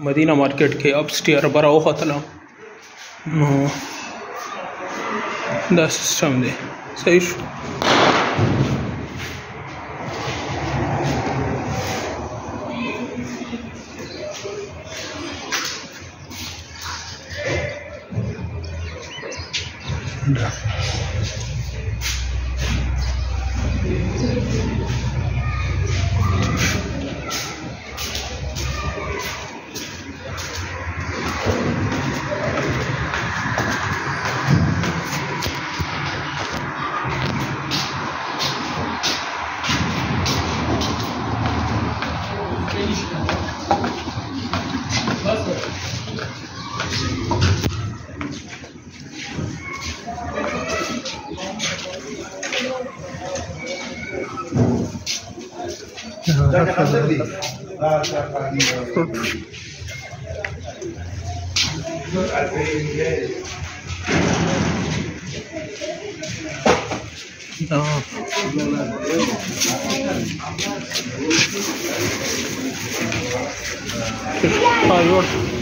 Medina market के up stair बरा हुआ तला दस सिस्टम दे। सही Yeah. Tá, tá, tá. Look, oh. oh